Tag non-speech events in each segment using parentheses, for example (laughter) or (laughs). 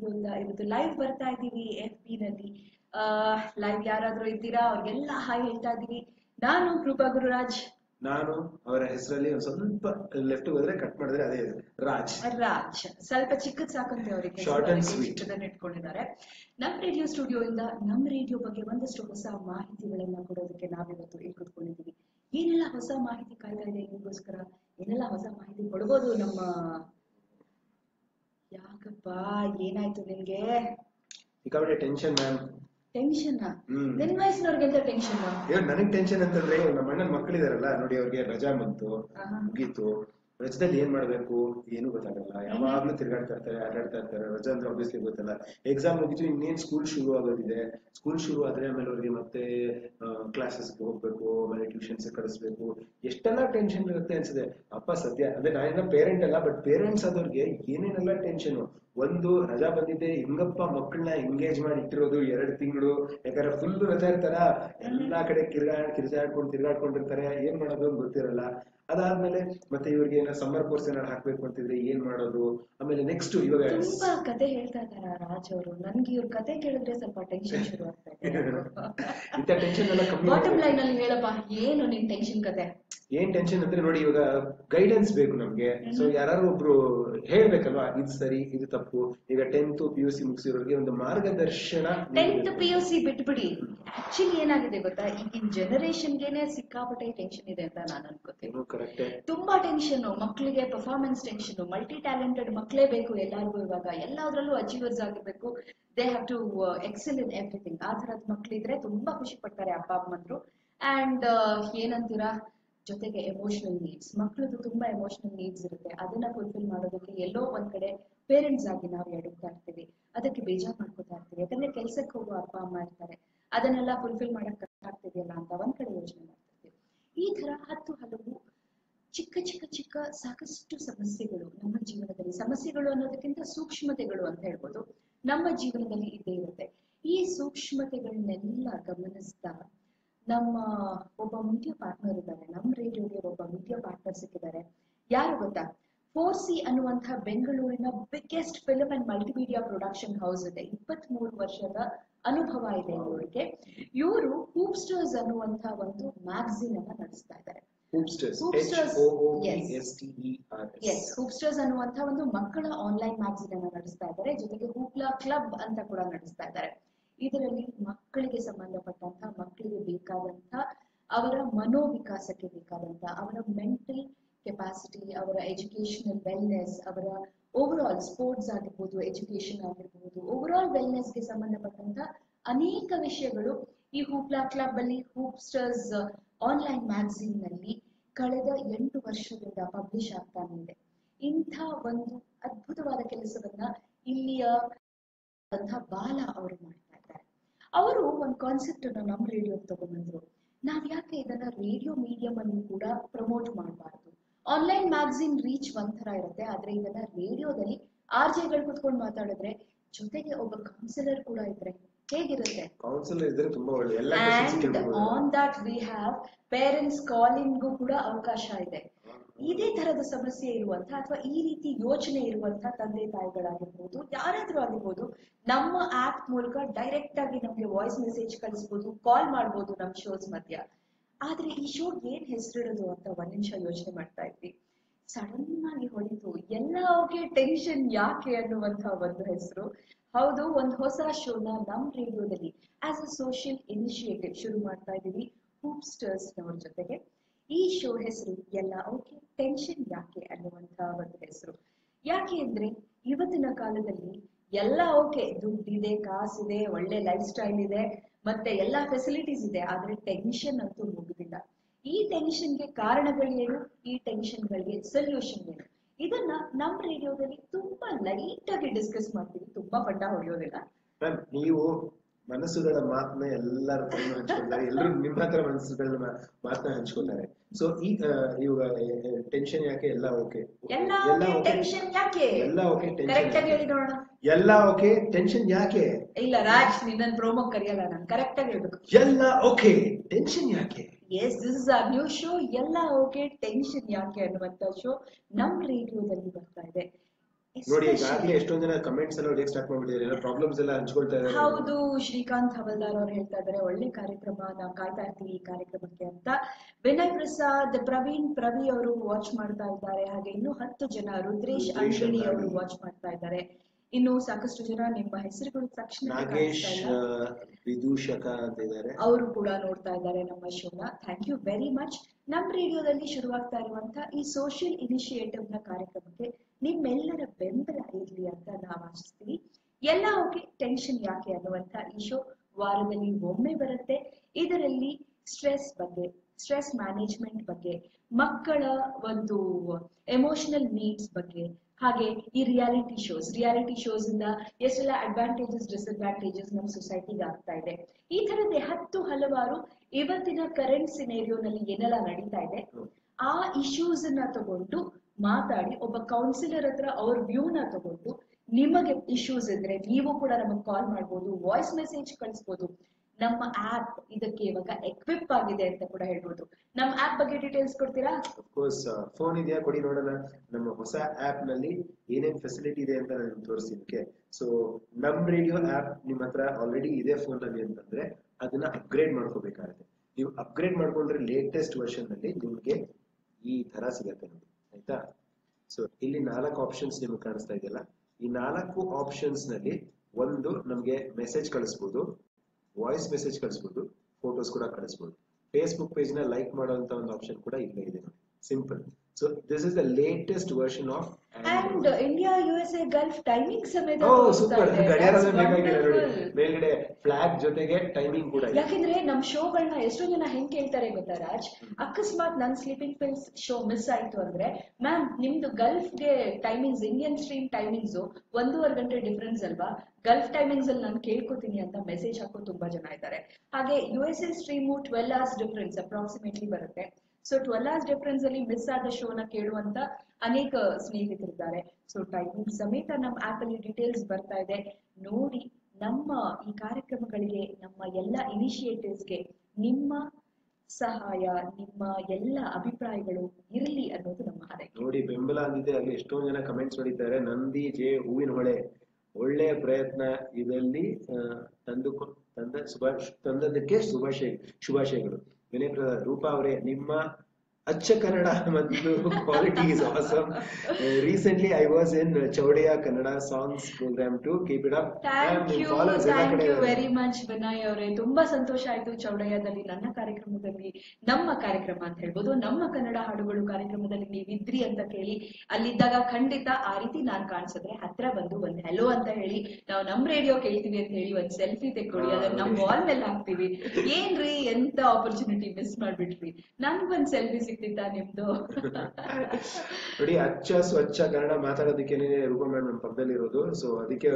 ಸ್ಟುಡಿಯೋಯಿಂದ ಇವತ್ತು ಲೈವ್ ಬರ್ತಾ ಇದ್ದೀವಿ ಎಫ್ ಬಿ ನಲ್ಲಿ. ಲೈವ್ ಯಾರಾದ್ರೂ ಇದ್ದೀರಾ? ಅವ್ರಿಗೆಲ್ಲ ಹಾಯ್ ಹೇಳ್ತಾ ಇದ್ದೀವಿ. ನಾನು ಕೃಪಾ ಗುರುರಾಜ್. ನಾನು ಅವರ ಹೆಸರಲ್ಲಿ ಸ್ವಲ್ಪ ಲೆಫ್ಟ್ ಹೋದ್ರೆ ಕಟ್ ಮಾಡಿದ್ರೆ ಅದೇ. ರಾಜ್. ರಾಜ್. ಸ್ವಲ್ಪ ಚಿಕ್ಕದ್ ಸಾಕಂತೆ ಅವರಿಗೆ. ಶಾರ್ಟ್ ಅಂಡ್ ಸ್ವೀಟ್ ಇಟ್ಕೊಂಡಿದ್ದಾರೆ. ನಮ್ಮ ರೇಡಿಯೋ ಸ್ಟುಡಿಯೋ ಇಂದ ನಮ್ಮ ರೇಡಿಯೋ ಬಗ್ಗೆ ಒಂದಷ್ಟು ಹೊಸ ಮಾಹಿತಿಗಳನ್ನ ಕೊಡೋದಕ್ಕೆ ನಾವಿವತ್ತು ಇಲ್ಲಿ ಕೂತ್ಕೊಂಡಿದ್ದೀವಿ. ಏನೆಲ್ಲ ಹೊಸ ಮಾಹಿತಿ ಕಾಯ್ತಾ ಇದೆ? ನಿಮಗೋಸ್ಕರ ಏನೆಲ್ಲ ಹೊಸ ಮಾಹಿತಿ ಕೊಡ್ಬೋದು ನಮ್ಮ ಯಾಕಪ್ಪ ಏನಾಯ್ತು ನಿನ್ಗೆ ಸಿಕ್ಕಾಪಟ್ಟೆ ಟೆನ್ಷನ್ ಮ್ಯಾಮ್ ಟೆನ್ಷನ್. ನಿನ್ ವಯಸ್ಸಿನವ್ರಿಗೆಂತ ಟೆನ್ಷನ್ ಇವಾಗ ನನಗ್ ಟೆನ್ಷನ್ ಅಂತಂದ್ರೆ ನಮ್ಮ ಅಣ್ಣನ ಮಕ್ಕಳಿದಾರಲ್ಲ ನೋಡಿ ಅವ್ರಿಗೆ ರಜಾ ಬಂತು ಮುಗೀತು. ರಜದಲ್ಲಿ ಏನ್ ಮಾಡ್ಬೇಕು? ಏನು ಗೊತ್ತಾಗಲ್ಲ. ಯಾವಾಗ್ಲೂ ತಿರ್ಗಾಡ್ತಾ ಇರ್ತಾರೆ ಆಟಾಡ್ತಾ ಇರ್ತಾರೆ. ರಜಾ ಅಂದ್ರೆ ಆಬ್ವಿಯಸ್ಲಿ ಗೊತ್ತಲ್ಲ. ಎಕ್ಸಾಮ್ ಮುಗಿತು ಇನ್ನೇನ್ ಸ್ಕೂಲ್ ಶುರು ಆಗೋದಿದೆ? ಸ್ಕೂಲ್ ಶುರು ಆದ್ರೆ ಆಮೇಲೆ ಅವ್ರಿಗೆ ಮತ್ತೆ ಕ್ಲಾಸಸ್ಗೆ ಹೋಗ್ಬೇಕು ಆಮೇಲೆ ಟ್ಯೂಷನ್ಸ್ ಕಳಿಸ್ಬೇಕು. ಎಷ್ಟೆಲ್ಲ ಟೆನ್ಷನ್ ಇರುತ್ತೆ ಅನ್ಸುತ್ತೆ. ಅಪ್ಪ ಸದ್ಯ ಅಂದ್ರೆ ನಾನೆಲ್ಲ ಪೇರೆಂಟ್ ಅಲ್ಲ ಬಟ್ ಪೇರೆಂಟ್ಸ್ ಆದವ್ರಿಗೆ ಏನೇನೆಲ್ಲ ಟೆನ್ಷನ್ ಒಂದು ರಜಾ ಬಂದಿದ್ದೆ ಹಿಂಗಪ್ಪ ಮಕ್ಕಳನ್ನ ಎಂಗೇಜ್ ಮಾಡಿ ಇಟ್ಟಿರೋದು ಎರಡು ತಿಂಗಳು. ಯಾಕಂದ್ರೆ ಫುಲ್ ರಜಾ ಇರ್ತಾರ ಎಲ್ಲಾ ಕಡೆ ಕಿರ್ಗಾಡ್ ಕಿರ್ಚಾಡ್ಕೊಂಡು ತಿರ್ಗಾಡ್ಕೊಂಡಿರ್ತಾರೆ ಏನ್ ಮಾಡೋದು ಅಂತ ಗೊತ್ತಿರಲ್ಲ. ಅದಾದ್ಮೇಲೆ ಮತ್ತೆ ಇವ್ರಿಗೆ ಏನೋ ಸಮ್ಮರ್ ಕೋರ್ಸ್ ಏನಾದ್ರು ಹಾಕ್ಬೇಕು ಅಂತಿದ್ರೆ ಏನ್ ಮಾಡೋದು? ಆಮೇಲೆ ನೆಕ್ಸ್ಟ್ ಇವಾಗ ತುಂಬಾ ಕತೆ ಹೇಳ್ತಾ ಇದಾರ ರಾಜ್ ಅವರು. ನನ್ಗೆ ಇವ್ರ ಕತೆ ಕೇಳಿದ್ರೆ ಸ್ವಲ್ಪ ಟೆನ್ಷನ್ ಶುರು ಆಗ್ತಾ (laughs) ಇಂಥ ಟೆನ್ಷನ್ ಎಲ್ಲ ಕಮ್ಮಿ ಬಾಟಮ್ ಲೈನ್ ಅಲ್ಲಿ ಹೇಳಪ್ಪ ಏನು ನಿನ್ ಟೆನ್ಷನ್ ಕತೆ? ಏನ್ ಟೆನ್ಷನ್ ಅಂದ್ರೆ ನೋಡಿ ಇವಾಗ ಗೈಡೆನ್ಸ್ ಬೇಕು ನಮ್ಗೆ. ಸೊ ಯಾರು ಒಬ್ರು ಹೇಳ್ಬೇಕಲ್ವಾ ಇದು ಸರಿ ಇದು ತಪ್ಪು. ಈಗ ಟೆಂತ್ ಪಿ ಯು ಸಿ ಮುಗಿಸಿರೋರಿಗೆ ಒಂದು ಮಾರ್ಗದರ್ಶನ ಟೆಂತ್ ಪಿ ಯು ಸಿ ಬಿಟ್ಬಿಡಿ. ಆಕ್ಚುಲಿ ಏನಾಗಿದೆ ಗೊತ್ತಾ? ಈಗಿನ ಜನರೇಷನ್ಗೆನೆ ಸಿಕ್ಕಾಪಟ್ಟೆ ಟೆನ್ಷನ್ ಇದೆ ಅಂತ ನಾನು ಅನ್ಕೋತೀನಿ. ಕರೆಕ್ಟ್ ತುಂಬಾ ಟೆನ್ಷನ್ ಮಕ್ಕಳಿಗೆ ಪರ್ಫಾರ್ಮೆನ್ಸ್ ಟೆನ್ಷನ್ ಮಲ್ಟಿ ಟ್ಯಾಲೆಂಟೆಡ್ ಮಕ್ಕಳೇ ಬೇಕು ಎಲ್ಲರಿಗೂ ಇವಾಗ. ಎಲ್ಲಾದ್ರಲ್ಲೂ ಅಚೀವರ್ಸ್ ಆಗಿರ್ಬೇಕು. They have to excel in everything ಆ ತರದ ಮಕ್ಕಳಿದ್ರೆ ತುಂಬಾ ಖುಷಿ ಪಡ್ತಾರೆ ಅಪ್ಪ ಅಮ್ಮಂದ್ರು. ಅಂಡ್ ಏನಂತೀರಾ? ಜೊತೆಗೆ ಎಮೋಷನಲ್ ನೀಡ್ಸ್ ಮಕ್ಕಳದ್ದು ತುಂಬಾ ಎಮೋಷನಲ್ ನೀಡ್ಸ್ ಇರುತ್ತೆ. ಅದನ್ನ ಫುಲ್ಫಿಲ್ ಮಾಡೋದಕ್ಕೆ ಎಲ್ಲೋ ಒಂದ್ ಕಡೆ ಪೇರೆಂಟ್ಸ್ ಆಗಿ ನಾವು ಎಡುತ್ತಾ ಇರ್ತೀವಿ ಅದಕ್ಕೆ ಬೇಜಾರ್ ಮಾಡ್ಕೋತಾ ಇರ್ತೀವಿ. ಯಾಕಂದ್ರೆ ಕೆಲ್ಸಕ್ಕೆ ಹೋಗುವ ಅಪ್ಪ, ಅಮ್ಮ ಇರ್ತಾರೆ. ಅದನ್ನೆಲ್ಲ ಫುಲ್ಫಿಲ್ ಮಾಡಕ್ ಆಗ್ತಿದೆಯಲ್ಲ ಅಂತ ಒಂದ್ ಕಡೆ ಯೋಚನೆ ಮಾಡ್ತಿರ್ತೀವಿ. ಈ ತರ ಹತ್ತು ಹಲವು ಚಿಕ್ಕ ಚಿಕ್ಕ ಚಿಕ್ಕ ಸಾಕಷ್ಟು ಸಮಸ್ಯೆಗಳು ನಮ್ಮ ಜೀವನದಲ್ಲಿ. ಸಮಸ್ಯೆಗಳು ಅನ್ನೋದಕ್ಕಿಂತ ಸೂಕ್ಷ್ಮತೆಗಳು ಅಂತ ಹೇಳ್ಬೋದು. ನಮ್ಮ ಜೀವನದಲ್ಲಿ ಇದ್ದೇ ಇರುತ್ತೆ. ಈ ಸೂಕ್ಷ್ಮತೆಗಳನ್ನೆಲ್ಲ ಗಮನಿಸ್ತಾ ನಮ್ಮ ಒಬ್ಬ ಮೀಡಿಯಾ ಪಾರ್ಟ್ನರ್ ಇದ್ದಾರೆ. ನಮ್ಮ ರೇಡಿಯೋಗೆ ಒಬ್ಬ ಮೀಡಿಯಾ ಪಾರ್ಟ್ನರ್ ಸಿಕ್ಕಿದ್ದಾರೆ. ಯಾರು ಗೊತ್ತಾ? ಫೋರ್ ಸಿ ಅನ್ನುವಂತಹ ಬೆಂಗಳೂರಿನ biggest film and multimedia production house ಇದೆ. ಇಪ್ಪತ್ತ್ ಮೂರು ವರ್ಷದ ಅನುಭವ ಇದೆ ಇವರಿಗೆ. ಇವರು ಹೂಪ್ಸ್ಟರ್ಸ್ ಅನ್ನುವಂತಹ ಒಂದು ಮ್ಯಾಗಝಿನ್ ಅನ್ನ ನಡೆಸ್ತಾ ಇದ್ದಾರೆ. ಹೂಪ್ಸ್ಟರ್ಸ್ ಅನ್ನುವಂತ ಒಂದು ಮಕ್ಕಳ ಆನ್ಲೈನ್ ಮ್ಯಾಗಝಿನ್ ಅನ್ನ ನಡೆಸ್ತಾ ಇದ್ದಾರೆ. ಜೊತೆಗೆ ಹೂಪ್ಲಾ ಕ್ಲಬ್ ಅಂತ ಕೂಡ ನಡೆಸ್ತಾ ಇದ್ದಾರೆ. ಇದರಲ್ಲಿ ಮಕ್ಕಳಿಗೆ ಸಂಬಂಧಪಟ್ಟಂತ ಬೇಕಾದಂತ, ಅವರ ಮನೋವಿಕಾಸಕ್ಕೆ ಬೇಕಾದಂತ, ಅವರ ಮೆಂಟಲ್ ಕೆಪಾಸಿಟಿ ಅವರ ಎಜುಕೇಷನಲ್ ವೆಲ್ನೆಸ್ ಅವರ ಓವರ್ ಆಲ್ ಸ್ಪೋರ್ಟ್ಸ್ ಆಗಿರ್ಬೋದು ಎಜುಕೇಶನ್ ಆಗಿರ್ಬೋದು ಓವರ್ ಆಲ್ ವೆಲ್ನೆಸ್ಗೆ ಸಂಬಂಧಪಟ್ಟಂತ ಅನೇಕ ವಿಷಯಗಳು ಈ ಹೂಪ್ಲಾ ಕ್ಲಬ್ ಅಲ್ಲಿ ಹೂಪ್ಸ್ಟರ್ಸ್ ಆನ್ಲೈನ್ ಮ್ಯಾಗಝಿನ್ನಲ್ಲಿ ಕಳೆದ ಎಂಟು ವರ್ಷದಿಂದ ಪಬ್ಲಿಷ್ ಆಗ್ತಾನೆ ಇದೆ. ಇಂಥ ಒಂದು ಅದ್ಭುತವಾದ ಕೆಲಸವನ್ನ ಇಲ್ಲಿಯ ಬಾಲ ಅವರು ಮಾಡ್ತಾ ಇದ್ದಾರೆ. ಅವರು ಒಂದು ಕಾನ್ಸೆಪ್ಟ್ ಅನ್ನ ನಮ್ಮ ರೇಡಿಯೋ ತಗೊಂಡ್ಬಂದ್ರು ನಾವ್ ಯಾಕೆ ಇದನ್ನ ರೇಡಿಯೋ ಮೀಡಿಯಂ ಅನ್ನು ಕೂಡ ಪ್ರಮೋಟ್ ಮಾಡಬಾರ್ದು? ಆನ್ಲೈನ್ ಮ್ಯಾಗಝಿನ್ ರೀಚ್ ಒಂಥರ ಇರುತ್ತೆ ಆದ್ರೆ ಇದನ್ನ ರೇಡಿಯೋದಲ್ಲಿ ಆರ್ ಜೆಗಳು ಕುತ್ಕೊಂಡು ಮಾತಾಡಿದ್ರೆ ಜೊತೆಗೆ ಒಬ್ಬ ಕೌನ್ಸಿಲರ್ ಕೂಡ ಇದ್ರೆ ಹೇಗಿರುತ್ತೆ? ಇದ್ರೆ ತುಂಬಾ ಒಳ್ಳೆ on that we have parents calling ಕೂಡ ಅವಕಾಶ ಇದೆ. ಇದೇ ತರದ ಸಮಸ್ಯೆ ಇರುವಂತಹ ಅಥವಾ ಈ ರೀತಿ ಯೋಚನೆ ಇರುವಂತ ತಂದೆ ತಾಯಿಗಳಾಗಿರ್ಬೋದು, ಯಾರಾದ್ರೂ ಆಗಿರ್ಬೋದು, ನಮ್ಮ ಆಪ್ ಮೂಲಕ ಡೈರೆಕ್ಟ್ ಆಗಿ ನಮ್ಗೆ ವಾಯ್ಸ್ ಮೆಸೇಜ್ ಕಳಿಸ್ಬೋದು ಕಾಲ್ ಮಾಡ್ಬೋದು ನಮ್ ಶೋಸ್ ಮಧ್ಯ. ಆದ್ರೆ ಈ ಶೋ ಏನ್ ಹೆಸರಿಡೋದು ಅಂತ ಒಂದ್ ನಿಮಿಷ ಯೋಚನೆ ಮಾಡ್ತಾ ಇದ್ವಿ. ಸಡನ್ ಆಗಿ ಹೊಳಿತು. ಎಲ್ಲ ಓಕೆ ಟೆನ್ಷನ್ ಯಾಕೆ ಅನ್ನುವಂತ ಒಂದು ಹೆಸರು. ಹೌದು, ಒಂದು ಹೊಸ ಶೋನ ನಮ್ ರೇಡಿಯೋದಲ್ಲಿ ಆಸ್ ಅ ಸೋಷಿಯಲ್ ಇನಿಷಿಯೇಟಿವ್ ಶುರು ಮಾಡ್ತಾ ಇದೀವಿ ಹೂಪ್ಸ್ಟರ್ಸ್ ನವ್ರ ಜೊತೆಗೆ. ಈ ಶೋ ಹೆಸರು, ಎಲ್ಲ ಓಕೆ ಟೆನ್ಷನ್ ಯಾಕೆ ಅನ್ನುವಂತ ಒಂದು ಹೆಸರು. ಯಾಕೆ ಅಂದ್ರೆ ಇವತ್ತಿನ ಕಾಲದಲ್ಲಿ ಎಲ್ಲ ಓಕೆ, ದುಡ್ಡಿದೆ, ಕಾಸಿದೆ, ಒಳ್ಳೆ ಲೈಫ್ ಸ್ಟೈಲ್ ಇದೆ, ಮತ್ತೆ ಎಲ್ಲಾ ಫೆಸಿಲಿಟೀಸ್ ಇದೆ, ಆದ್ರೆ ಟೆನ್ಷನ್ ಅಂತೂ ಮುಗಿದಿಲ್ಲ. ಈ ಟೆನ್ಷನ್ಗೆ ಕಾರಣಗಳೇನು ಈ ಟೆನ್ಷನ್ಗಳಿಗೆ ಸೊಲ್ಯೂಷನ್ ಏನು? ಇದನ್ನ ನಮ್ ರೇಡಿಯೋದಲ್ಲಿ ತುಂಬಾ ಲೈಟ್ ಆಗಿ ಡಿಸ್ಕಸ್ ಮಾಡ್ತೀವಿ, ತುಂಬಾ ಪಟ್ಟ ಹೊಡೆಯೋದಿಲ್ಲ. ನೀವು ಮನಸ್ಸುಗಳ ಮಾತನ್ನ ಎಲ್ಲರ ಎಲ್ಲರೂ ನಿಮ್ಮ ಹತ್ರ ಮನಸ್ಸುಗಳ ಮಾತನ್ನ ಸೊ ಈ ಇವಾಗ ಟೆನ್ಷನ್ ಯಾಕೆ? ಎಲ್ಲ ಓಕೆ ಎಲ್ಲ ಟೆನ್ಷನ್ ಯಾಕೆ? ಎಲ್ಲ ಓಕೆ ಕರೆಕ್ಟ್ ಆಗಿ ಹೇಳಿ ನೋಡೋಣ. ಎಲ್ಲ ಓಕೆ ಟೆನ್ಷನ್ ಯಾಕೆ? ಇಲ್ಲ ರಾಜ್ ನಿನ್ನ ಪ್ರೋಮೋ ಕರೆಯಲ್ಲ ನಾನು. ಕರೆಕ್ಟ್ ಆಗಿ ಹೇಳ್ಬೇಕು. ಎಲ್ಲ ಓಕೆ ಟೆನ್ಷನ್ ಯಾಕೆ? Yes this is a new show ಎಲ್ಲ ಓಕೆ ಟೆನ್ಷನ್ ಯಾಕೆ ಅನ್ನುವಂತ ಶೋ ನಮ್ ರೇಡಿಯೋದಲ್ಲಿ ಬರ್ತಾ ಇದೆ. ನೋಡಿ ಈಗಾಗಲೇ ಎಷ್ಟೊಂದ್ ಜನ ಕಮೆಂಟ್ಸ್ ಎಲ್ಲ ಹೊಡೆಯಕ್ ಸ್ಟಾರ್ಟ್ ಮಾಡ್ಬಿಟ್ಟಿದ್ದಾರೆ ಎಲ್ಲ ಪ್ರಾಬ್ಲಮ್ಸ್ ಎಲ್ಲ ಹಂಚ್ಕೊಳ್ತಾ ಇದ್ದಾರೆ ಹೌದು ಶ್ರೀಕಾಂತ್ ಹವಲ್ದಾರ್ ಅವ್ರು ಹೇಳ್ತಾ ಇದ್ದಾರೆ ಒಳ್ಳೆ ಕಾರ್ಯಕ್ರಮ ನಾವು ಕಾಯ್ತಾ ಇರ್ತೀವಿ ಈ ಕಾರ್ಯಕ್ರಮಕ್ಕೆ ಅಂತ. ವಿನಯ್ ಪ್ರಸಾದ್ ಪ್ರವೀಣ್ ಪ್ರವಿ ಅವರು ವಾಚ್ ಮಾಡ್ತಾ ಇದ್ದಾರೆ ಹಾಗೆ ಇನ್ನು ಹತ್ತು ಜನ ರುದ್ರೇಶ್ ಅಂಜಲಿ ಅಂಗಡಿ ಅವರು ವಾಚ್ ಮಾಡ್ತಾ ಇದ್ದಾರೆ. ಇನ್ನು ಸಾಕಷ್ಟು ಜನ ನಿಮ್ಮ ಹೆಸರುಗಳು ತಕ್ಷಣ ನಾಗೇಶ್ ವಿದೂಷಕ ಅಂತ ಇದ್ದಾರೆ. ಅವರು ಕೂಡ ನೋಡ್ತಾ ಇದ್ದಾರೆ ನಮ್ಮ ಶೋನ. ಥ್ಯಾಂಕ್ ಯು ವೆರಿ ಮಚ್ ನಮ್ಮ ರೇಡಿಯೋದಲ್ಲಿ ಶುರುವಾಗ್ತಾ ಇರುವಂತ ಈ ಸೋಷಿಯಲ್ ಇನಿಷಿಯೇಟಿವ್ನ ಕಾರ್ಯಕ್ರಮಕ್ಕೆ ನಿಮ್ಮೆಲ್ಲರ ಬೆಂಬಲ ಇರಲಿ ಅಂತ ನಾವು ಆಶಿಸ್ತೀವಿ. ಎಲ್ಲ ಓಕೆ ಟೆನ್ಷನ್ ಯಾಕೆ ಅನ್ನುವಂತ ಈ ಶೋ ವಾರದಲ್ಲಿ ಒಮ್ಮೆ ಬರುತ್ತೆ. ಇದರಲ್ಲಿ ಸ್ಟ್ರೆಸ್ ಬಗ್ಗೆ ಸ್ಟ್ರೆಸ್ ಮ್ಯಾನೇಜ್ಮೆಂಟ್ ಬಗ್ಗೆ, ಮಕ್ಕಳ ಒಂದು ಎಮೋಷನಲ್ ನೀಡ್ಸ್ ಬಗ್ಗೆ, ಹಾಗೆ ಈ ರಿಯಾಲಿಟಿ ಶೋಸ್ ರಿಯಾಲಿಟಿ ಶೋಸ್ ಇಂದ ಎಷ್ಟೆಲ್ಲ ಅಡ್ವಾಂಟೇಜಸ್ ಡಿಸ್ಅಡ್ವಾಂಟೇಜಸ್ ನಮ್ಮ ಸೊಸೈಟಿಗೆ ಆಗ್ತಾ ಇದೆ. ಈ ತರದೇ ಹತ್ತು ಹಲವಾರು ಇವತ್ತಿನ ಕರೆಂಟ್ ಸಿನೇರಿಯೋನಲ್ಲಿ ಏನೆಲ್ಲ ನಡೀತಾ ಇದೆ? ಆ ಇಶ್ಯೂಸ್ ಅನ್ನ ತಗೊಂಡು ಮಾತಾಡಿ, ಒಬ್ಬ ಕೌನ್ಸಿಲರ್ ಹತ್ರ ಅವ್ರ ವ್ಯೂನ ತಗೊಂಡು ನಿಮಗೆ ಇಶ್ಯೂಸ್ ಇದ್ರೆ ನೀವು ಕೂಡ ನಮಗೆ ಕಾಲ್ ಮಾಡ್ಬೋದು ವಾಯ್ಸ್ ಮೆಸೇಜ್ ಕಳಿಸ್ಬೋದು. ನಮ್ಮ ಆಪ್ ಇದಕ್ಕೆ ಇವಾಗ ಎಕ್ವಿಪ್ ಆಗಿದೆ ಅಂತ ಕೂಡ ಹೇಳ್ಬೋದು. ನಮ್ಮ ಆಪ್ ಬಗ್ಗೆ ಡೀಟೇಲ್ಸ್ ಕೊಡ್ತೀರಾ? ಕೋರ್ಸ್ ಫೋನ್ ಇದೆಯಾ? ಕೊಡಿ ನೋಡೋಣ. ನಮ್ಮ ಹೊಸ ಆಪ್ನಲ್ಲಿ ಏನೇನ್ ಫೆಸಿಲಿಟಿ ಇದೆ ಅಂತ ನಾನು ತೋರಿಸಿದ್ದಕ್ಕೆ ಸೊ ನಮ್ ರೇಡಿಯೋ ಆಪ್ ನಿಮ್ಮ ಹತ್ರ ಆಲ್ರೆಡಿ ಇದೆ ಫೋನ್ನಲ್ಲಿ ಅಂತಂದ್ರೆ ಅದನ್ನ ಅಪ್ಗ್ರೇಡ್ ಮಾಡ್ಕೋಬೇಕಾಗುತ್ತೆ. ನೀವು ಅಪ್ಗ್ರೇಡ್ ಮಾಡ್ಕೊಂಡ್ರೆ ಲೇಟೆಸ್ಟ್ ವರ್ಷನ್ನಲ್ಲಿ ನಿಮ್ಗೆ ಈ ತರ ಸಿಗತ್ತೆ ನೋಡಿ. ಆಯ್ತಾ? ಸೊ ಇಲ್ಲಿ ನಾಲ್ಕು ಆಪ್ಷನ್ಸ್ ನಿಮ್ಗೆ ಕಾಣಿಸ್ತಾ ಇದೆಯಲ್ಲ? ಈ ನಾಲ್ಕು ಆಪ್ಷನ್ಸ್ನಲ್ಲಿ ಒಂದು ನಮ್ಗೆ ಮೆಸೇಜ್ ಕಳಿಸ್ಬೋದು ವಾಯ್ಸ್ ಮೆಸೇಜ್ ಕಳಿಸ್ಬೋದು ಫೋಟೋಸ್ ಕೂಡ ಕಳಿಸ್ಬೋದು. ಫೇಸ್ಬುಕ್ ಪೇಜ್ನ ಲೈಕ್ ಮಾಡುವಂತ ಒಂದು ಆಪ್ಷನ್ ಕೂಡ ಇಲ್ಲೇ ಇದೆ ನೋಡಿ. Simple so this is the latest version of and India U S A Gulf timing ಸಮೇತ ಓ ಸೂಪರ್ ಇದೆ. ಬೇಕಾಗಿಲ್ಲ ನೋಡಿ ಮೇಲ್ಗಡೆ ಫ್ಲಾಗ್ ಜೊತೆಗೆ ಟೈಮಿಂಗ್ ಕೂಡ ಯಾಕೆಂದ್ರೆ ನಮ್ ಶೋಗಳನ್ನ ಎಷ್ಟೋ ಜನ ಹೆಂಗ್ ಕೇಳ್ತಾರೆ ಗೊತ್ತಾ ರಾಜ್? ಅಕಸ್ಮಾತ್ ನನ್ ಸ್ಲೀಪಿಂಗ್ ಪಿಲ್ಸ್ ಶೋ ಮಿಸ್ ಆಯ್ತು ಅಂದ್ರೆ ಮ್ಯಾಮ್ ನಿಮ್ದು ಗಲ್ಫ್ಗೆ ಟೈಮಿಂಗ್ಸ್ ಇಂಡಿಯನ್ ಸ್ಟ್ರೀಮ್ ಟೈಮಿಂಗ್ಸ್ ಒಂದೂವರೆ ಗಂಟೆ ಡಿಫ್ರೆನ್ಸ್ ಅಲ್ವಾ? ಗಲ್ಫ್ ಟೈಮಿಂಗ್ಸ್ ಅಲ್ಲಿ ನಾನು ಕೇಳ್ಕೊತೀನಿ ಅಂತ ಮೆಸೇಜ್ ಹಾಕೋ ತುಂಬಾ ಜನ ಇದ್ದಾರೆ. ಹಾಗೆ U S L stream twelve hours difference approximately ಬರುತ್ತೆ. ಸೊ ಟ್ವೆಲ್ ಅವರ್ಸ್ ಡಿಫ್ರೆನ್ಸ್ ಅಲ್ಲಿ ಮಿಸ್ ಆದ ಶೋನ ಕೇಳುವಂತ ಅನೇಕ ಸ್ನೇಹಿತರಿದ್ದಾರೆ. ಸೊ ಟೈಮಿಂಗ್ ಸಮೇತ ನಮ್ಮ ಆಪ್ ಅಲ್ಲಿ ಡೀಟೇಲ್ಸ್ ಬರ್ತಾ ಇದೆ. ನೋಡಿ ನಮ್ಮ ಈ ಕಾರ್ಯಕ್ರಮಗಳಿಗೆ, ನಮ್ಮ ಎಲ್ಲ ಇನಿಷಿಯೇಟಿವ್ಸ್ಗೆ ನಿಮ್ಮ ಸಹಾಯ, ನಿಮ್ಮ ಎಲ್ಲ ಅಭಿಪ್ರಾಯಗಳು ಇರಲಿ ಅನ್ನೋದು ನಮ್ಮ ಹಾರೈಕೆ ನೋಡಿ, ಬೆಂಬಲ ಅಂದಿದೆ ಅಲ್ಲಿ ಎಷ್ಟೋ ಜನ ಕಮೆಂಟ್ಸ್ ಮಾಡಿದ್ದಾರೆ ನಂದಿ ಜೆ ಹೂವಿನ ಹೊಳೆ, ಒಳ್ಳೆ ಪ್ರಯತ್ನ ಇದರಲ್ಲಿ ತಂದು ತಂದ ಶುಭ ತಂದದಕ್ಕೆ ಶುಭಾಶಯ, ಶುಭಾಶಯಗಳು. ವಿನಯ್ ಪ್ರಸಾದ್ ರೂಪಾ ಅವರೇ ನಿಮ್ಮ ಅಚ್ಚ ಕನ್ನಡ ಮತ್ತು quality is awesome recently I was in ಚೌಡೆಯ Kannada songs program to keep it up thank you very much Vinay ಅವರೇ. ತುಂಬಾ ಸಂತೋಷ ಆಯ್ತು ಚೌಡಯ್ಯದಲ್ಲಿ ನನ್ನ ಕಾರ್ಯಕ್ರಮದಲ್ಲಿ ನಮ್ಮ ಕಾರ್ಯಕ್ರಮ ಅಂತ ಹೇಳ್ಬೋದು. ನಮ್ಮ ಕನ್ನಡ ಹಾಡುಗಳು ಕಾರ್ಯಕ್ರಮದಲ್ಲಿ ನೀವಿದ್ರಿ ಅಂತ ಕೇಳಿ ಅಲ್ಲಿದ್ದಾಗ ಖಂಡಿತ ಆ ರೀತಿ ನಾನ್ ಕಾಣಿಸಿದ್ರೆ ಹತ್ರ ಬಂದು ಒಂದ್ ಹೆಲೋ ಅಂತ ಹೇಳಿ ನಾವು ನಮ್ ರೇಡಿಯೋ ಕೇಳ್ತೀವಿ ಅಂತ ಹೇಳಿ ಒಂದ್ ಸೆಲ್ಫಿ ತೆಕ್ಕೊಳ್ಳಿ ಅದನ್ನ ನಮ್ ವಾಲ್ ಮೇಲೆ ಹಾಕ್ತಿವಿ. ಏನ್ರಿ ಎಂತ ಆಪರ್ಚುನಿಟಿ ಮಿಸ್ ಮಾಡ್ಬಿಟ್ರಿ. ನನ್ಗೊಂದ್ ಸೆಲ್ಫಿ ಸಿಕ್ತಿತ್ತಾ ನಿಮ್ದು? ನೋಡಿ ಅಚ್ಚ ಸ್ವಚ್ಛ ಕನ್ನಡ ಮಾತಾಡೋದಕ್ಕೆ ರೂಪ ಮೇಡಮ್ ನಮ್ಮ ಪಕ್ಕದಲ್ಲಿ ಇರೋದು ಸೊ ಅದಕ್ಕೆ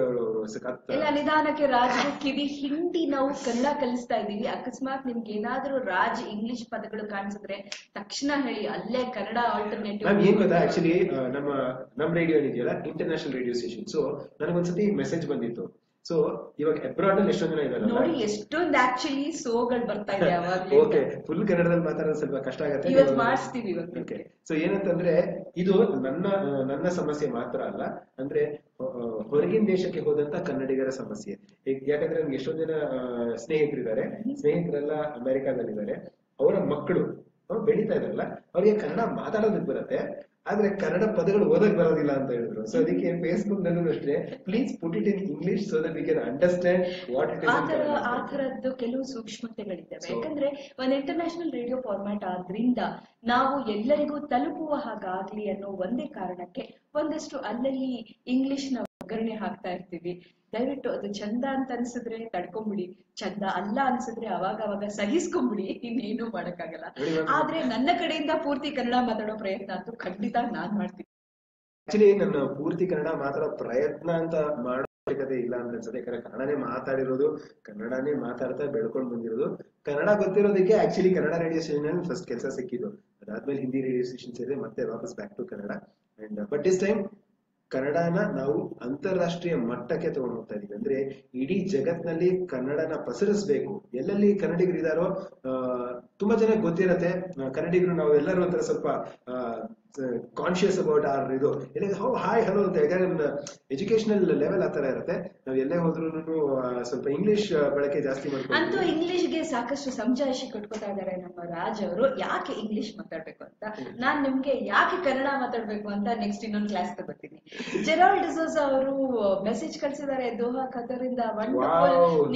ಎಲ್ಲ ನಿಧಾನಕ್ಕೆ ರಾಜ್ ಕಿವಿ ಹಿಂಡಿ ನಾವು ಕನ್ನಡ ಕಲಿಸ್ತಾ ಇದೀವಿ ಅಕಸ್ಮಾತ್ ನಿಮ್ಗೆ ಏನಾದ್ರೂ ರಾಜ್ ಇಂಗ್ಲಿಷ್ ಪದಗಳು ಕಾಣಿಸಿದ್ರೆ ತಕ್ಷಣ ಹೇಳಿ ಅಲ್ಲೇ ಕನ್ನಡ ಮ್ಯಾಮ್ ಏನ್ ಗೊತ್ತಾ? ಆಲ್ಟರ್ನೇಟಿವ್ ಆಕ್ಚುಲಿ ನಮ್ಮ ನಮ್ ರೇಡಿಯೋ ಇದೆಯಲ್ಲ ಇಂಟರ್ನ್ಯಾಷನಲ್ ರೇಡಿಯೋ ಸ್ಟೇಷನ್ ಸೊ ನನಗೊಂದ್ಸತಿ ಮೆಸೇಜ್ ಬಂದಿತ್ತು. ಸೊ ಇವಾಗ ಅಬ್ರಾಡ್ ಅಲ್ಲಿ ಎಷ್ಟೊಂದ್ ಜನ ಇದ್ದಾರೆ ನೋಡಿ ಎಷ್ಟೊಂದು ಆಕ್ಚುಲಿ ಸೋಗಳು ಬರ್ತಾ ಇದೆ (laughs) ಓಕೆ ಫುಲ್ ಕನ್ನಡದಲ್ಲಿ ಮಾತಾಡೋದು ಸ್ವಲ್ಪ ಕಷ್ಟ ಆಗುತ್ತೆ. ಇವತ್ತು ಮಾಡಿಸ್ತೀವಿ ಓಕೆ ಸೊ ಏನಂತಂದ್ರೆ ಇದು ನನ್ನ ನನ್ನ ಸಮಸ್ಯೆ ಮಾತ್ರ ಅಲ್ಲ. ಅಂದ್ರೆ ಹೊರಗಿನ ದೇಶಕ್ಕೆ ಹೋದಂತ ಕನ್ನಡಿಗರ ಸಮಸ್ಯೆ. ಯಾಕಂದ್ರೆ ನನ್ಗೆ ಎಷ್ಟೊಂದ್ ಜನ ಸ್ನೇಹಿತರಿದ್ದಾರೆ. ಸ್ನೇಹಿತರೆಲ್ಲ ಅಮೆರಿಕಾದಲ್ಲಿದ್ದಾರೆ. ಅವರ ಮಕ್ಕಳು ಅವ್ರು ಬೆಳೀತಾ ಇದ್ರಲ್ಲ ಅವ್ರಿಗೆ ಕನ್ನಡ ಮಾತಾಡೋದಕ್ಕೆ ಬರುತ್ತೆ. ಆದ್ರೆ ಕನ್ನಡ ಪದಗಳು ಓದಕ್ ಬರೋದಿಲ್ಲ ಅಂತ ಹೇಳಿದ್ರು. ಸೊ ಅದಕ್ಕೆ ಫೇಸ್ಬುಕ್ ನಲ್ಲೂ ಅಷ್ಟೇ please put it in English so that we can understand what it ಆ ತರ ಆ ತರದ್ದು ಕೆಲವು ಸೂಕ್ಷ್ಮತೆಗಳಿದ್ದಾವೆ. ಯಾಕಂದ್ರೆ ಒಂದ್ ಇಂಟರ್ನ್ಯಾಷನಲ್ ರೇಡಿಯೋ ಫಾರ್ಮ್ಯಾಟ್ ಆದ್ರಿಂದ ನಾವು ಎಲ್ಲರಿಗೂ ತಲುಪುವ ಹಾಗಾಗ್ಲಿ ಅನ್ನೋ ಒಂದೇ ಕಾರಣಕ್ಕೆ ಒಂದಷ್ಟು ಅಲ್ಲಲ್ಲಿ ಇಂಗ್ಲಿಷ್ನ ಒಗ್ಗರಣೆ ಹಾಕ್ತಾ ಇರ್ತೀವಿ. ದಯವಿಟ್ಟು ಅದು ಚಂದ ಅಂತ ಅನ್ಸಿದ್ರೆ ತಡ್ಕೊಂಬಿಡಿ. ಚಂದ ಅಲ್ಲ ಅನ್ಸಿದ್ರೆ ಅವಾಗ ಅವಾಗ ಸಹಿಸ್ಕೊಂಬಿಡಿ. ಇನ್ನೇನು ಮಾಡಕ್ಕಾಗಲ್ಲ. ಆದ್ರೆ ನನ್ನ ಕಡೆಯಿಂದ ಪೂರ್ತಿ ಕನ್ನಡ ಮಾತಾಡೋ ಪ್ರಯತ್ನ ಅಂತೂ ಖಂಡಿತ ನಾನ್ ಮಾಡ್ತೀನಿ. ಆಕ್ಚುಲಿ ನನ್ನ ಪೂರ್ತಿ ಕನ್ನಡ ಮಾತಾಡೋ ಪ್ರಯತ್ನ ಅಂತ ಮಾಡೋ ಅವಶ್ಯಕತೆ ಇಲ್ಲ ಅಂತ ಅನ್ಸುತ್ತೆ. ಯಾಕಂದ್ರೆ ಕನ್ನಡನೇ ಮಾತಾಡಿರೋದು ಕನ್ನಡನೇ ಮಾತಾಡ್ತಾ ಬೆಳ್ಕೊಂಡ್ ಬಂದಿರೋದು. Kannada ಗೊತ್ತಿರೋದಕ್ಕೆ actually Kannada radio station first ಕೆಲಸ ಸಿಕ್ಕಿದ್ದು. ಅದಾದ್ಮೇಲೆ ಹಿಂದಿ ರೇಡಿಯೋ ಸ್ಟೇಷನ್ ಸೇರಿದೆ ಮತ್ತೆ ವಾಪಸ್ back to Kannada. And but is time ಕನ್ನಡನ ನಾವು ಅಂತಾರಾಷ್ಟ್ರೀಯ ಮಟ್ಟಕ್ಕೆ ತಗೊಂಡು ಹೋಗ್ತಾ ಇದೀವಿ. ಅಂದ್ರೆ ಇಡೀ ಜಗತ್ನಲ್ಲಿ ಕನ್ನಡನ ಪಸರಿಸಬೇಕು. ಎಲ್ಲೆಲ್ಲಿ ಕನ್ನಡಿಗರಿದಾರೋ ಆ, ತುಂಬಾ ಜನಕ್ಕೆ ಗೊತ್ತಿರತ್ತೆ ಕನ್ನಡಿಗರು ನಾವು ಎಲ್ಲರೂ ಒಂಥರ ಸ್ವಲ್ಪ ಕಾನ್ಶಿಯಸ್ ಅಬೌಟ್ ಆರ್ ಇದು. ಹೌ ಹಾಯ್ ಹಲೋ ಅಂತ ಯಾಕಂದ್ರೆ ಎಜುಕೇಶನಲ್ ಲೆವೆಲ್ ಆ ತರ ಇರುತ್ತೆ. ನಾವು ಎಲ್ಲೇ ಹೋದ್ರು ಸ್ವಲ್ಪ ಇಂಗ್ಲಿಷ್ ಬಳಕೆ ಜಾಸ್ತಿ ಅಂತೂ ಇಂಗ್ಲಿಷ್ ಇಂಗ್ಲಿಷ್ಗೆ ಸಾಕಷ್ಟು ಸಮಜಾಯಿಷಿ ಕೊಟ್ಕೋತಾ ಇದ್ದಾರೆ ನಮ್ಮ ರಾಜ್ ಅವರು. ಯಾಕೆ ಇಂಗ್ಲಿಷ್ ಮಾತಾಡ್ಬೇಕು ಅಂತ? ನಾನ್ ನಿಮ್ಗೆ ಯಾಕೆ ಕನ್ನಡ ಮಾತಾಡ್ಬೇಕು ಅಂತ ನೆಕ್ಸ್ಟ್ ಇನ್ನೊಂದು ಕ್ಲಾಸ್ ತಗೋತೀನಿ. ಜೆರಾಲ್ಡ್ ಡಿಸೋಸ್ ಅವರು ಮೆಸೇಜ್ ಕಳ್ಸಿದ್ದಾರೆ ದೋಹಾ ಕದರಿಂದ.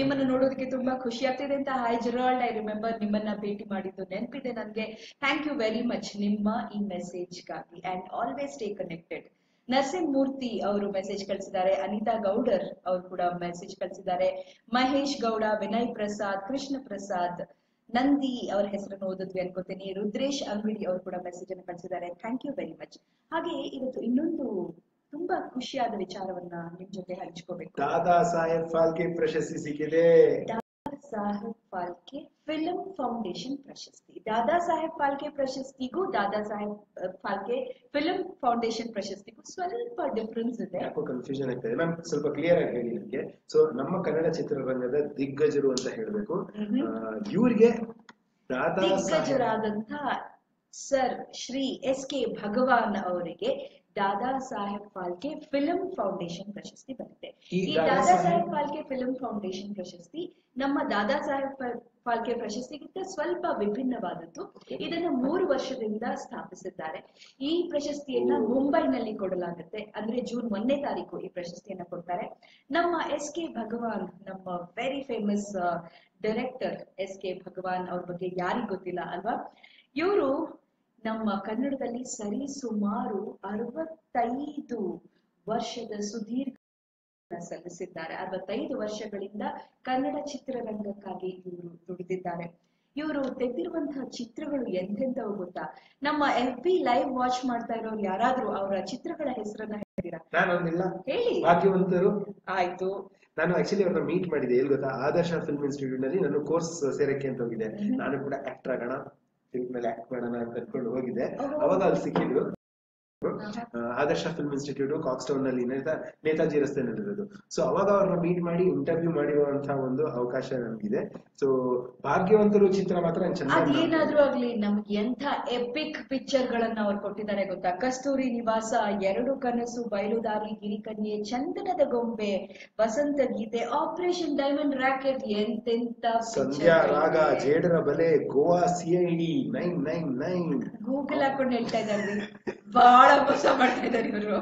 ನಿಮ್ಮನ್ನು ನೋಡೋದಕ್ಕೆ ತುಂಬಾ ಖುಷಿ ಆಗ್ತಿದೆ ಅಂತ. ಹಾಯ್ ಜೆರಾಲ್ಡ್ ಐ ರಿಮೆಂಬರ್ ನಿಮ್ಮನ್ನ ಭೇಟಿ ಮಾಡಿದ್ದು ನೆನಪಿದೆ ನನಗೆ. ಥ್ಯಾಂಕ್ ಯು ವೆರಿ ಮಚ್ ನಿಮ್ಮ ಈ ಮೆಸೇಜ್ಗಾಗಿ and always stay connected Narasimha Murthy ಅವರು ಮೆಸೇಜ್ ಕಳಿಸಿದ್ದಾರೆ. ಅನಿತಾ ಗೌಡರ್ ಅವರು ಕೂಡ ಮೆಸೇಜ್ ಕಳಿಸಿದ್ದಾರೆ. ಮಹೇಶ್ ಗೌಡ ವಿನಯ್ ಪ್ರಸಾದ್ ಕೃಷ್ಣ ಪ್ರಸಾದ್ ನಂದಿ ಅವರ ಹೆಸರನ್ನು ಓದಿದ್ವಿ ಅನ್ಕೋತೀನಿ. ರುದ್ರೇಶ್ ಅಂಗಡಿ ಅವರು ಕೂಡ ಮೆಸೇಜ್ ಅನ್ನು ಕಳಿಸಿದ್ದಾರೆ. ಥ್ಯಾಂಕ್ ಯು ವೆರಿ ಮಚ್ ಹಾಗೆ ಇವತ್ತು ಇನ್ನೊಂದು ತುಂಬಾ ಖುಷಿಯಾದ ವಿಚಾರವನ್ನ ನಿಮ್ ಜೊತೆ ಹಂಚ್ಕೋಬೇಕು. ದಾದಾ ಸಾಹೇಬ್ ಫಾಲ್ಕೆ ಪ್ರಶಸ್ತಿ ಸಿಕ್ಕಿದೆ. ಸಾಹೇಬ್ ಫಾಲ್ಕೆ ಫಿಲ್ಮ್ ಫೌಂಡೇಶನ್ ಪ್ರಶಸ್ತಿ. ದಾದಾ ಸಾಹೇಬ್ ಫಾಲ್ಕೆ ಪ್ರಶಸ್ತಿಗೂ ದಾದಾ ಸಾಹೇಬ್ ಫಾಲ್ಕೆ ಫಿಲ್ಮ್ ಫೌಂಡೇಶನ್ ಪ್ರಶಸ್ತಿಗೂ ಸ್ವಲ್ಪ ಡಿಫ್ರೆನ್ಸ್ ಇದೆ. ಯಾಕೋ ಕನ್ಫ್ಯೂಷನ್ ಆಗ್ತದೆ ಮ್ಯಾಮ್ ಸ್ವಲ್ಪ ಕ್ಲಿಯರ್ ಆಗಿ ಹೇಳಿ ನನಗೆ ಸೊ ನಮ್ಮ ಕನ್ನಡ ಚಿತ್ರರಂಗದ ದಿಗ್ಗಜರು ಅಂತ ಹೇಳಬೇಕು. ಇವ್ರಿಗೆ Dada sir Shri S K Bhagwan ಅವರಿಗೆ ದಾದಾ ಸಾಹೇಬ್ ಫಾಲ್ಕೆ ಫಿಲಂ ಫೌಂಡೇಶನ್ ಪ್ರಶಸ್ತಿ ಬಂದಿದೆ ಈ ದಾದಾ ಸಾಹೇಬ್- ಫಾಲ್ಕೆ ಫಿಲಂ ಫೌಂಡೇಶನ್ ಪ್ರಶಸ್ತಿ ನಮ್ಮ ದಾದಾ ಸಾಹೇಬ್ ಫಾಲ್ಕೆ ಪ್ರಶಸ್ತಿಗಿಂತ ಸ್ವಲ್ಪ ವಿಭಿನ್ನವಾದದ್ದು. ಇದನ್ನ ಮೂರು ವರ್ಷದಿಂದ ಸ್ಥಾಪಿಸಿದ್ದಾರೆ. ಈ ಪ್ರಶಸ್ತಿಯನ್ನ ಮುಂಬೈನಲ್ಲಿ ಕೊಡಲಾಗುತ್ತೆ. ಅಂದ್ರೆ ಜೂನ್ ಒಂದನೇ ತಾರೀಕು ಈ ಪ್ರಶಸ್ತಿಯನ್ನ ಕೊಡ್ತಾರೆ. ನಮ್ಮ ಎಸ್ ಕೆ ಭಗವಾನ್ ನಮ್ಮ very famous director S K Bhagwan ಅವ್ರ ಬಗ್ಗೆ ಯಾರಿಗ್ ಗೊತ್ತಿಲ್ಲ ಅಲ್ವಾ? ಇವರು ನಮ್ಮ ಕನ್ನಡದಲ್ಲಿ ಸರಿ ಸುಮಾರು ಅರವತ್ತೈದು ವರ್ಷದ ಸುದೀರ್ಘ ಸಲ್ಲಿಸಿದ್ದಾರೆ. ಅರವತ್ತೈದು ವರ್ಷಗಳಿಂದ ಕನ್ನಡ ಚಿತ್ರರಂಗಕ್ಕಾಗಿ ಇವರು ದುಡಿದಿದ್ದಾರೆ. ಇವರು ತೆಗೆದಿರುವಂತಹ ಚಿತ್ರಗಳು ಎಂತೆಂತವು ಗೊತ್ತಾ? ನಮ್ಮ ಎಫ್ ಬಿ ಲೈವ್ ವಾಚ್ ಮಾಡ್ತಾ ಇರೋರು ಯಾರಾದ್ರೂ ಅವರ ಚಿತ್ರಗಳ ಹೆಸರನ್ನ ಹೇಳ್ತೀರಾ? ಹೇಳಿ. ಭಾಗ್ಯವಂತರು ಆಯ್ತು. ನಾನು ಆಕ್ಚುಲಿ ಅವ್ರನ್ನ ಮೀಟ್ ಮಾಡಿದೆ ಎಲ್ಲಿ ಗೊತ್ತಾ? ಆದರ್ಶ ಫಿಲ್ಮ್ ಇನ್ಸ್ಟಿಟ್ಯೂಟ್ನಲ್ಲಿ ನಾನು ಕೋರ್ಸ್ ಸೇರಕ್ಕೆ ಅಂತ ಹೋಗಿದ್ದೆ. ನಾನು ಕೂಡ ಆಕ್ಟರ್ ಆಗೋಣ ಫಿಲ್ಮ್ ಮೇಲೆ ಆಕ್ಟ್ ಮಾಡೋಣ ಅಂತ ಅನ್ಕೊಂಡು ಹೋಗಿದ್ದೆ ಅವಾಗ ಅಲ್ಲಿ ಸಿಕ್ಕಿದ್ರು ಆದರ್ಶ ಫಿಲ್ಮ್ ಇನ್ಸ್ಟಿಟ್ಯೂಟ್ ಕಾಕ್ಸ್ಟೌನ್ನಲ್ಲಿ ನೇತಾಜಿ ನಡೆದಿರೋದು. ಸೊ ಅವಾಗ ಅವ್ರನ್ನ ಮೀಟ್ ಮಾಡಿ ಇಂಟರ್ವ್ಯೂ ಮಾಡಿರುವಂತಹ ಒಂದು ಅವಕಾಶ ನಮ್ಗಿದೆ. ಸೊ ಭಾಗ್ಯವಂತರು ಚಿತ್ರ ಮಾತ್ರ ಏನಾದ್ರೂ ಆಗ್ಲಿ ನಮ್ಗೆ ಎಂಥ ಎಪಿಕ್ ಪಿಕ್ಚರ್ ಗಳನ್ನ ಅವ್ರು ಕೊಟ್ಟಿದ್ದಾರೆ ಗೊತ್ತಾ? ಕಸ್ತೂರಿ ನಿವಾಸ ಎರಡು ಕನಸು Bayaludaari Girikanye Chandanada Gombe Vasantha Geethe operation diamond racket ಎಂತೆಂತ Sandhya Raaga Jedara Bale Goa CID nine nine nine Google ಹಾಕೊಂಡು ಹೇಳ್ತಾ ಇದ್ದಾರೆ. ಬಹಳ ಮೋಸ ಮಾಡ್ತಾ ಇದ್ದಾರೆ ಇವರು.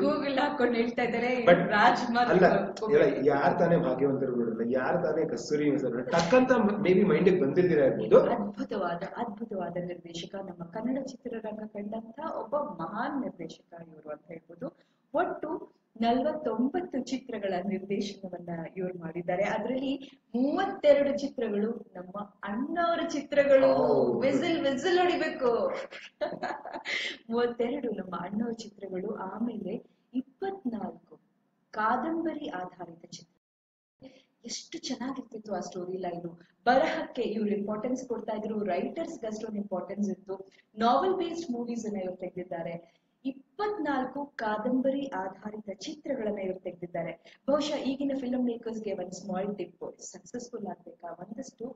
ಗೂಗಲ್ ಹಾಕೊಂಡು ಹೇಳ್ತಾ ಇದ್ದಾರೆ. ಬಟ್ ಅಲ್ಲ ಯಾರ್ ತಾನೇ ಭಾಗ್ಯವಂತರು ನೋಡಲ್ಲ ಯಾರ್ ತಾನೇ ಕಸ್ತೂರಿ ಹೆಸರು ಟಕ್ಕಂತ ಮೇ ಬಿ ಮೈಂಡ್ ಬಂದಿದ್ದೀರ ಇರ್ಬೋದು. ಅದ್ಭುತವಾದ ಅದ್ಭುತವಾದ ನಿರ್ದೇಶಕ ನಮ್ಮ ಕನ್ನಡ ಚಿತ್ರರಂಗ ಕಂಡಂತ ಒಬ್ಬ ಮಹಾನ್ ನಿರ್ದೇಶಕ ಇವರು ಅಂತ ಹೇಳ್ಬೋದು. ಒಟ್ಟು ನಲವತ್ತೊಂಬತ್ತು ಚಿತ್ರಗಳ ನಿರ್ದೇಶನವನ್ನ ಇವರು ಮಾಡಿದ್ದಾರೆ. ಅದರಲ್ಲಿ ಮೂವತ್ತೆರಡು ಚಿತ್ರಗಳು ನಮ್ಮ ಅಣ್ಣವರ ಚಿತ್ರಗಳು. ವಿಸಿಲ್ ವಿಸಿಲ್ ಹೊಡಿಬೇಕು. (laughs) ಮೂವತ್ತೆರಡು ನಮ್ಮ ಅಣ್ಣವರ ಚಿತ್ರಗಳು ಆಮೇಲೆ ಇಪ್ಪತ್ನಾಲ್ಕು ಕಾದಂಬರಿ ಆಧಾರಿತ ಚಿತ್ರ. ಎಷ್ಟು ಚೆನ್ನಾಗಿರ್ತಿತ್ತು ಆ ಸ್ಟೋರಿ ಲೈನು ಬರಹಕ್ಕೆ ಇವ್ರು ಇಂಪಾರ್ಟೆನ್ಸ್ ಕೊಡ್ತಾ ಇದ್ರು ರೈಟರ್ಸ್ ಅಷ್ಟೊಂದು ಇಂಪಾರ್ಟೆನ್ಸ್ ಇತ್ತು. ನಾವೆಲ್ ಬೇಸ್ಡ್ ಮೂವೀಸ್ ಅನ್ನ ಇವ್ರು ತೆಗೆದಿದ್ದಾರೆ. ಇಪ್ಪತ್ನಾಲ್ಕು ಕಾದಂಬರಿ ಆಧಾರಿತ ಚಿತ್ರಗಳನ್ನ ಇವ್ರು ತೆಗೆದಿದ್ದಾರೆ. ಬಹುಶಃ ಈಗಿನ ಫಿಲಂ ಮೇಕರ್ಸ್ಗೆ ಒಂದು ಸ್ಮಾಲ್ ಟಿಪ್ ಸಕ್ಸಸ್ಫುಲ್ ಆಗ್ಬೇಕಾ? ಒಂದಷ್ಟು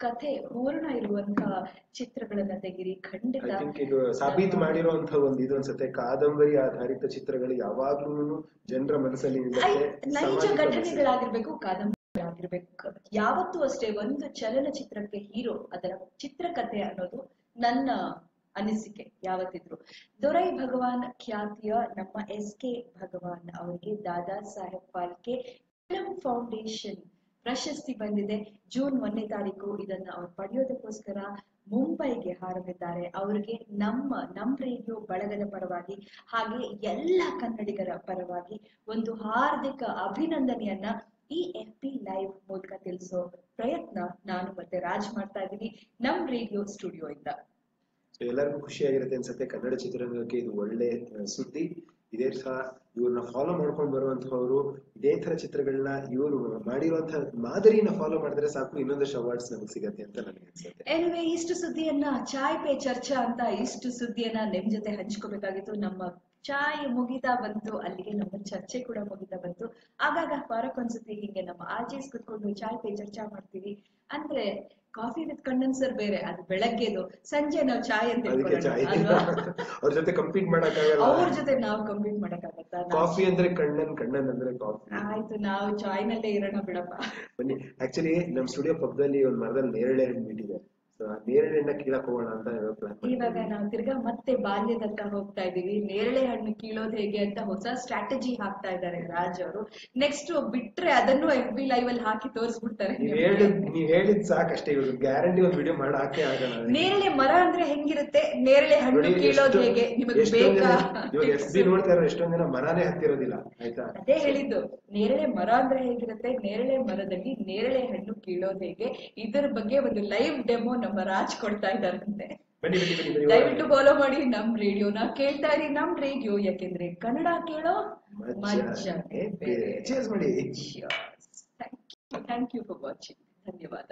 ಕಥೆ ಪೂರ್ಣ ಇರುವಂತಹ ಚಿತ್ರಗಳನ್ನ ತೆಗಿರಿ ಖಂಡಿತ. ಸಾಬೀತು ಮಾಡಿರುವಂತಹ ಒಂದು ಇದು ಅನ್ಸುತ್ತೆ. ಕಾದಂಬರಿ ಆಧಾರಿತ ಚಿತ್ರಗಳು ಯಾವಾಗ್ಲೂ ಜನರ ಮನಸ್ಸಲ್ಲಿ ನೈಜ ಘಟನೆಗಳಾಗಿರ್ಬೇಕು ಕಾದಂಬರಿ ಕಾದಂಬರಿಗಳಾಗಿರ್ಬೇಕು. ಯಾವತ್ತೂ ಅಷ್ಟೇ ಒಂದು ಚಲನಚಿತ್ರಕ್ಕೆ ಹೀರೋ ಅದರ ಚಿತ್ರಕಥೆ ಅನ್ನೋದು ನನ್ನ ಅನಿಸಿಕೆ ಯಾವತ್ತಿದ್ರು. ದೊರೈ ಭಗವಾನ್ ಖ್ಯಾತಿಯ ನಮ್ಮ ಎಸ್ ಕೆ ಭಗವಾನ್ ಅವರಿಗೆ ದಾದಾ ಸಾಹೇಬ್ ಫಾಲ್ಕೆ ಫಿಲಂ ಫೌಂಡೇಶನ್ ಪ್ರಶಸ್ತಿ ಬಂದಿದೆ. ಜೂನ್ ಒಂದನೇ ತಾರೀಕು ಇದನ್ನ ಅವ್ರು ಪಡೆಯೋದಕ್ಕೋಸ್ಕರ ಮುಂಬೈಗೆ ಹಾರಲಿದ್ದಾರೆ. ಅವರಿಗೆ ನಮ್ಮ, ನಮ್ ರೇಡಿಯೋ ಬಳಗದ ಪರವಾಗಿ ಹಾಗೆ ಎಲ್ಲ ಕನ್ನಡಿಗರ ಪರವಾಗಿ ಒಂದು ಹಾರ್ದಿಕ ಅಭಿನಂದನೆಯನ್ನ ಈ ಎಫ್ ಪಿ ಲೈವ್ ಮೂಲಕ ತಿಳಿಸೋ ಪ್ರಯತ್ನ ನಾನು ಮತ್ತೆ ರಾಜ್ ಮಾಡ್ತಾ ಇದ್ದೀನಿ. ನಮ್ ರೇಡಿಯೋ ಸ್ಟುಡಿಯೋ ಇಂದ ಎಲ್ಲರಿಗೂ ಖುಷಿಯಾಗಿರುತ್ತೆ ಅನ್ಸುತ್ತೆ. ಕನ್ನಡ ಚಿತ್ರರಂಗಕ್ಕೆ ಇದು ಒಳ್ಳೆ ಸುದ್ದಿ. ಇದೇ ಸಹ ಇವ್ರನ್ನ ಫಾಲೋ ಮಾಡ್ಕೊಂಡು ಬರುವಂತಹವರು, ಇದೇ ತರ ಚಿತ್ರಗಳನ್ನ ಇವರು ಮಾಡಿರುವಂತಹ ಮಾದರಿನ ಫಾಲೋ ಮಾಡಿದ್ರೆ ಸಾಕು. ಇನ್ನೊಂದಷ್ಟು ಅವಾರ್ಡ್ಸ್ ನಮಗೆ ಸಿಗತ್ತೆ ಅಂತ ನನಗೆ ಅನ್ಸುತ್ತೆ. ಇಷ್ಟು ಸುದ್ದಿಯನ್ನ ಚಾಯ್ ಪೇ ಚರ್ಚಾ ಅಂತ ಇಷ್ಟು ಸುದ್ದಿಯನ್ನ ನಿಮ್ ಜೊತೆ ಹಂಚ್ಕೋಬೇಕಾಗಿತ್ತು. ನಮ್ಮ ಚಾಯ್ ಮುಗಿತಾ ಬಂತು. ಅಲ್ಲಿಗೆ ನಮ್ಮ ಚರ್ಚೆ ಕೂಡ ಮುಗಿತಾ ಬಂತು. ಆಗಾಗ ವಾರಕ್ಕೊಂದ್ಸತಿ ಹಿಂಗೆ ನಮ್ಮ ಆಚೆ ಕುತ್ಕೊಂಡು ಚಾಯ್ ಪೇ ಚರ್ಚಾ ಮಾಡ್ತೀವಿ. ಅಂದ್ರೆ ಕಾಫಿ ವಿತ್ ಕಣ್ಣನ್ ಸರ್ ಬೇರೆ ಅದು ಬೆಳಗ್ಗೆದು ಸಂಜೆ ನಾವು ಚಾಯ್ ಅಂತ (laughs) ಅವ್ರ ಜೊತೆ ಕಂಪೀಟ್ ಮಾಡಕ್ಕಾಗಲ್ಲ. ಅವ್ರ ಜೊತೆ ನಾವು ಕಂಪ್ಲೀಟ್ ಮಾಡಕ್ಕಾಗತ್ತಾ? ಕಾಫಿ ಅಂದ್ರೆ ಕಣ್ಣನ್ ಕಣ್ಣನ್ ಅಂದ್ರೆ ಕಾಫಿ. ಆಯ್ತು ನಾವು ಚಾಯ್ ನಲ್ಲೇ ಇರೋಣ ಬಿಡಪ್ಪ. ಬನ್ನಿ ಆಕ್ಚುಲಿ ನಮ್ ಸ್ಟುಡಿಯೋ ಪಕ್ಕದಲ್ಲಿ ಒಂದ್ ಮರದಲ್ಲಿ ನೇರಳೆ ಹಣ್ಣು ಬಿಟ್ಟಿದೆ ಸೊ ಆ ನೇರಳೆ ಹಣ್ಣ ಕೀಳಕ್ ಹೋಗೋಣ ಅಂತ ಇವಾಗ ನಾವು ತಿರ್ಗಾ ಮತ್ತೆ ಬಾಲ್ಯದತ್ತ ಹೋಗ್ತಾ ಇದೀವಿ. ನೇರಳೆ ಹಣ್ಣು ಕೀಳೋದು ಹೇಗೆ ಅಂತ ಹೊಸ ಸ್ಟ್ರಾಟಜಿ ಹಾಕ್ತಾ ಇದ್ದಾರೆ ರಾಜ್ ಅವರು. ನೆಕ್ಸ್ಟ್ ಬಿಟ್ರೆ ಅದನ್ನು ಎಫ್ ಬಿ ಲೈವ್ ಅಲ್ಲಿ ಹಾಕಿ ತೋರಿಸ್ಬಿಡ್ತಾರೆ. ನೀವ್ ಹೇಳಿದ್ ಸಾಕಷ್ಟೇ. ಇವಾಗ ಗ್ಯಾರಂಟಿ ಒಂದು ವಿಡಿಯೋ ಮಾಡಿ ಹಾಕೇ ಆಗೋಣ ನೇರಳೆ ಮರ ಅಂದ್ರೆ ಹೆಂಗಿರುತ್ತೆ? ನೇರಳೆ ಹಣ್ಣು ಕೀಳೋದು ಹೇಗೆ? ನಿಮಗೆ ಬೇಕಾ? ಇವಾಗ ಎಸ್ ಬಿ ನೋಡ್ತಾ ಇರೋ ಎಷ್ಟೊಂದ್ ಜನ ಮರನೇ ಹತ್ತಿರೋದಿಲ್ಲ ಆಯ್ತಾ? ಅದೇ ಹೇಳಿದ್ದು. ನೇರಳೆ ಮರ ಅಂದ್ರೆ ಹೇಗಿರುತ್ತೆ? ನೇರಳೆ ಮರದಲ್ಲಿ ನೇರಳೆ ಹಣ್ಣು ಕೀಳೋದು ಹೇಗೆ? ಇದರ ಬಗ್ಗೆ ಒಂದು ಲೈವ್ ಡೆಮೋ ನಮ್ಮ ರಾಜ್ ಕೊಡ್ತಾ ಇದ್ದಾರಂತೆ ದಯವಿಟ್ಟು ಫಾಲೋ ಮಾಡಿ ನಮ್ ರೇಡಿಯೋನ ಕೇಳ್ತಾ ಇರಿ ನಮ್ ರೇಡಿಯೋ ಯಾಕೆಂದ್ರೆ ಕನ್ನಡ ಕೇಳೋ ಮಾಡಿ. ಥ್ಯಾಂಕ್ ಯು ಫಾರ್ ವಾಚಿಂಗ್ ಧನ್ಯವಾದ.